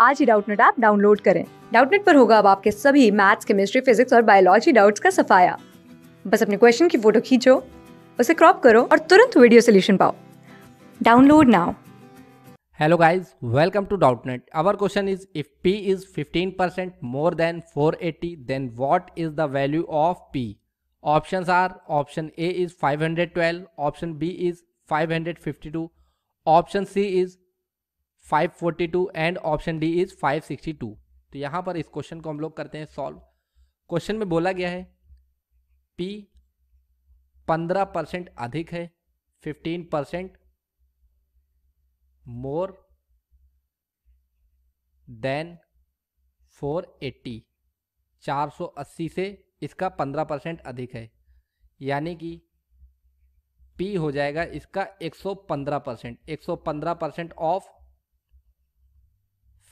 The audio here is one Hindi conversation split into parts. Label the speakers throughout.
Speaker 1: आज ही डाउटनेट ऐप डाउनलोड करें। डाउटनेट पर होगा अब आपके सभी मैथ्स, केमिस्ट्री, फिजिक्स और बायोलॉजी डाउट्स का सफाया। बस अपने क्वेश्चन की फ़ोटो खींचो, उसे क्रॉप करो और तुरंत वीडियो सोल्यूशन पाओ। Download now.
Speaker 2: Hello guys welcome to Doubtnut our question is if P is 15 percent more than 480 eighty then what is the value of P option are option A is 512 option B is 552 option C is 542 and option D is 562 तो यहाँ पर इस क्वेश्चन को हम लोग करते हैं सॉल्व। क्वेश्चन में बोला गया है, P 15 परसेंट अधिक है 15 परसेंट मोर देन 480 480 से इसका 15 परसेंट अधिक है, यानी कि पी हो जाएगा इसका 115 परसेंट। एक सौ पंद्रह परसेंट ऑफ़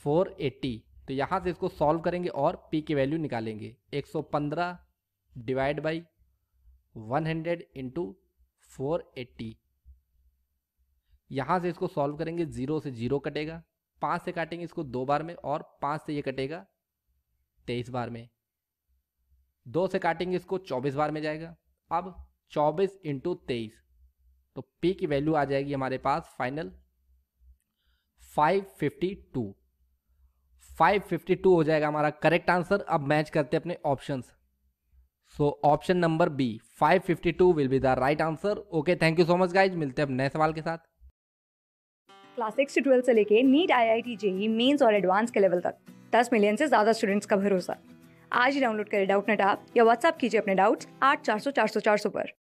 Speaker 2: 480 तो यहाँ से इसको सॉल्व करेंगे और p की वैल्यू निकालेंगे। 115 divide by 100 hundred into four यहाँ से इसको सॉल्व करेंगे ज़ीरो से ज़ीरो कटेगा। पाँच से काटेंगे इसको दो बार में और पाँच से ये कटेगा तेईस बार में। दो से काटेंगे इसको चौबीस बार में जाएगा। अब चौबीस इंटू तेईस। तो p की वैल्यू आ जाएगी हमारे पास फाइनल 552 552 हो जाएगा हमारा करेक्ट आंसर। अब मैच करते हैं अपने options so option number B 552 will be the right answer okay thank you so much guys मिलते हैं अब नए सवाल के साथ।
Speaker 1: क्लास सिक्स से ट्वेल्थ से लेके NEET I I T JEE Mains और एडवांस के लेवल तक। दस मिलियन से ज़्यादा स्टूडेंट्स का भरोसा। आज ही डाउनलोड करें डाउट नेट आप या व्हाट्सअप कीजिए अपने डाउट्स आठ चार सौ चार सौ चार सौ पर।